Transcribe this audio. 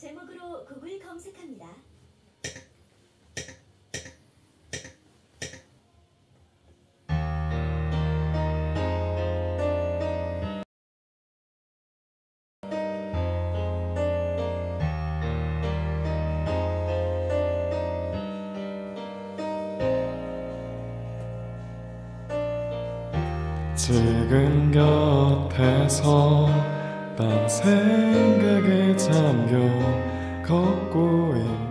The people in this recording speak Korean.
제목으로 곡을 검색합니다. 지금 곁에서 난 생각에 잠겨 걷고 있